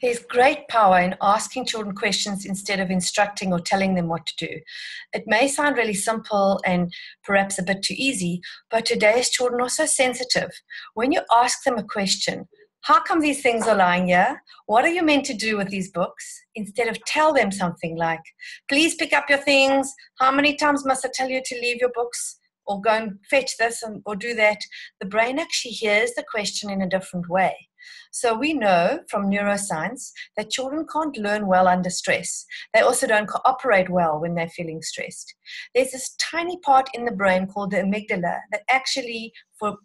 There's great power in asking children questions instead of instructing or telling them what to do. It may sound really simple and perhaps a bit too easy, but today's children are so sensitive. When you ask them a question, how come these things are lying here? What are you meant to do with these books? Instead of tell them something like, please pick up your things. How many times must I tell you to leave your books? Or go and fetch this and, or do that. The brain actually hears the question in a different way. So we know from neuroscience that children can't learn well under stress. They also don't cooperate well when they're feeling stressed. There's this tiny part in the brain called the amygdala that actually, for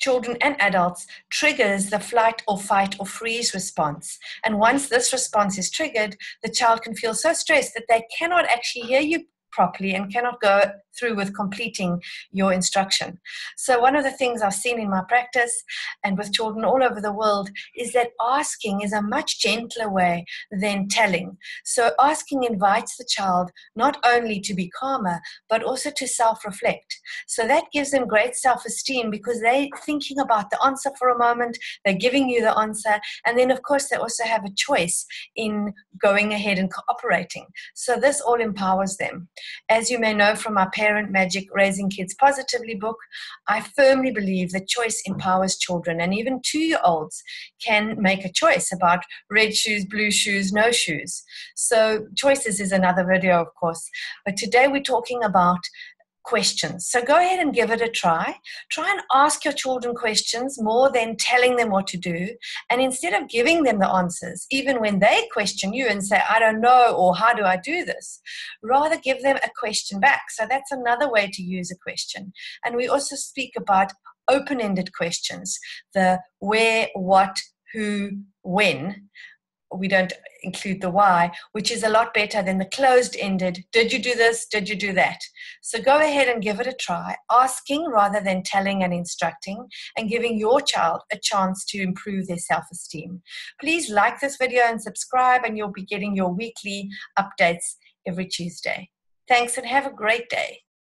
children and adults triggers the flight or fight or freeze response. And once this response is triggered, the child can feel so stressed that they cannot actually hear you properly and cannot go through with completing your instruction. So, one of the things I've seen in my practice and with children all over the world is that asking is a much gentler way than telling. So, asking invites the child not only to be calmer, but also to self reflect. So, that gives them great self esteem because they're thinking about the answer for a moment, they're giving you the answer, and then, of course, they also have a choice in going ahead and cooperating. So, this all empowers them. As you may know from our ParentMagic Raising Kids Positively book, I firmly believe that choice empowers children, and even two year olds can make a choice about red shoes, blue shoes, no shoes. So, choices is another video, of course. But today we're talking about questions. So go ahead and give it a try. Try and ask your children questions more than telling them what to do. And instead of giving them the answers, even when they question you and say, I don't know, or how do I do this, rather give them a question back. So that's another way to use a question. And we also speak about open ended questions the where, what, who, when we don't include the why, which is a lot better than the closed ended, did you do this, did you do that? So go ahead and give it a try, asking rather than telling and instructing, and giving your child a chance to improve their self esteem. Please like this video and subscribe, and you'll be getting your weekly updates every Tuesday. Thanks and have a great day.